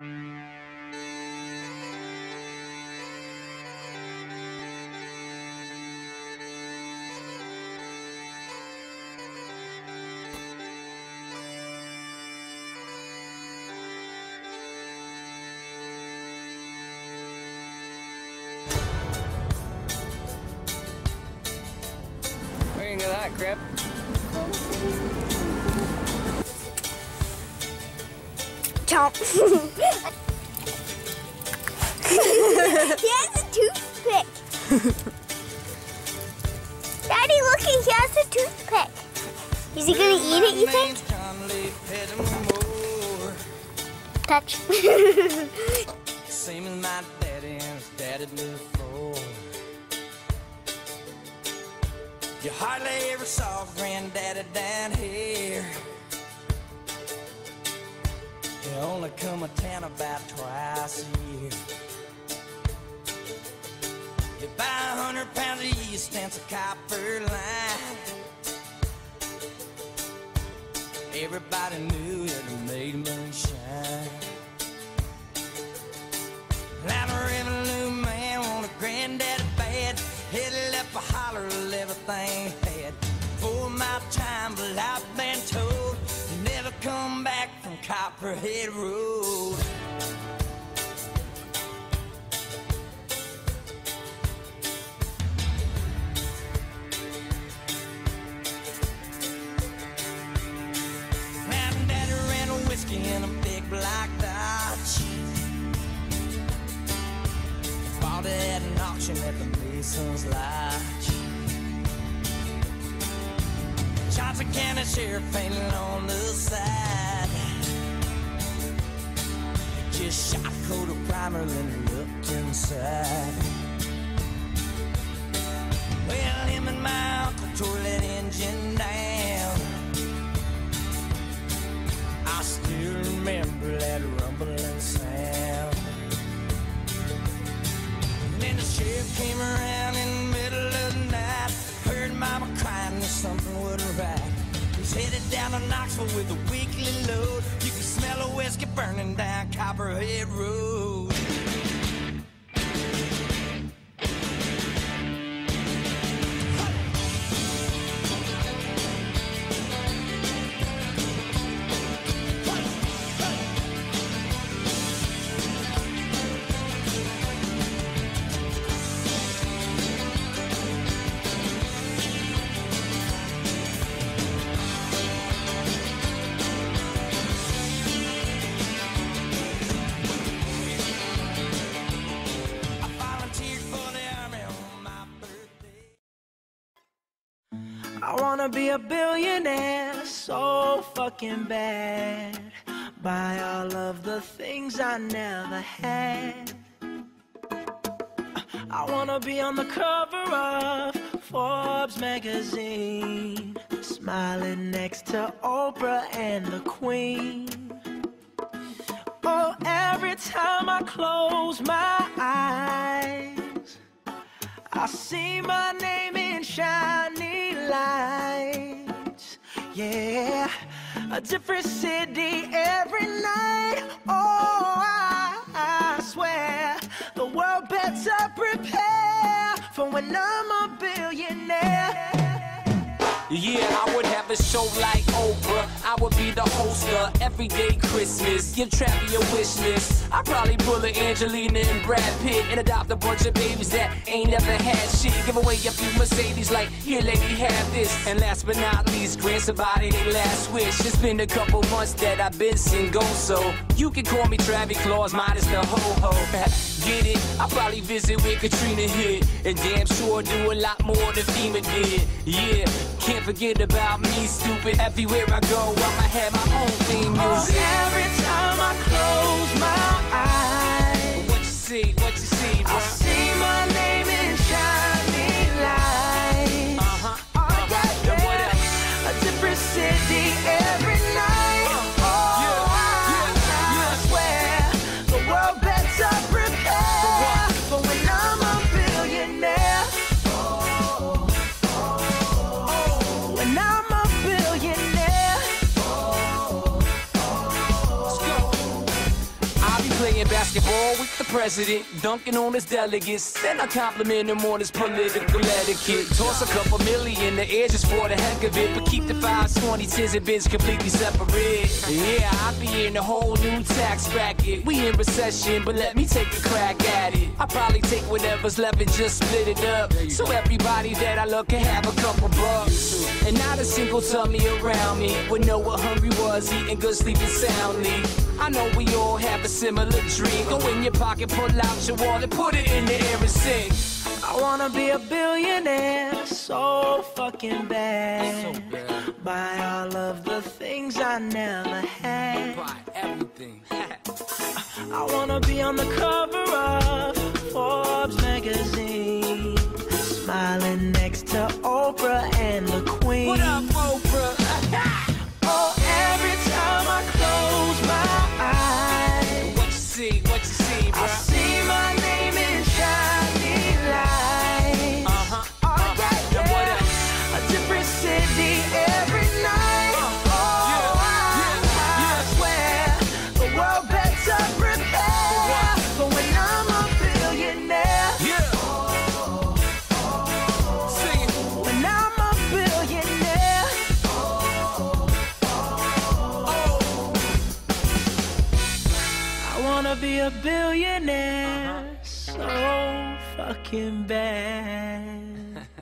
You into that, Crip? Chomp. he has a toothpick. Daddy, look, he has a toothpick. Is he gonna eat it, you think? Touch. Same as my daddy and his daddy before. You hardly ever saw granddaddy down here. Only come a town about twice a year. You buy a hundred pounds of yeast and some copper line. Everybody knew it made moonshine. Copperhead Road. My daddy ran a whiskey in a big black Dodge. Bought it at an auction at the Mason's Lodge. Johnson County Sheriff painted on the side. Just shot a coat of primer, and looked inside. Well, him and my uncle tore that engine down. I still remember that rumbling sound. And then the sheriff came around in the middle of the night. Heard mama crying that something wasn't right. He's headed down to Knoxville with a weekly load. Smell a whiskey burning down Copperhead Road. Wanna be a billionaire so fucking bad. Buy all of the things I never had. I wanna be on the cover of Forbes magazine, smiling next to Oprah and the Queen. Oh, every time I close my eyes. I see my name in shiny Yeah, a different city every night. Oh, I, I swear the world better prepare for when I'm a billionaire. Yeah, I would have a show like Oprah. I would be the host of Everyday Christmas. Give Travie a wish list. I'd probably pull a Angelina and Brad Pitt and adopt a bunch of babies that ain't never had shit. Give away a few Mercedes, like, here, lady, have this. And last but not least, grant somebody their last wish. It's been a couple months that I've been single, so you can call me Travie Claus, minus the ho ho. Get it? I'll probably visit where Katrina hit. And damn sure do a lot more than FEMA did. Yeah, can't forget about me, stupid. Everywhere I go, I'ma have my own theme music. Oh, every time I close my eyes. What you see, what you see, bro? Basketball with the president, dunking on his delegates. Then I compliment him on his political etiquette. Toss a couple million in the air just for the heck of it. But keep the fives, 20, 10s, and bins completely separate. Yeah, I be in a whole new tax bracket. We in recession, but let me take a crack at it. I probably take whatever's left and just split it up. So everybody that I love can have a couple bucks. And not a single tummy around me would know what hungry was, eating good, sleeping soundly. I know we all have a similar dream. Go in your pocket, pull out your wallet, put it in the air and sing. I wanna be a billionaire so fucking bad. Buy all of the things I never had. Buy everything. I wanna be on the cover of Forbes magazine. Smiling next to Oprah and the be a billionaire uh-huh. so fucking bad.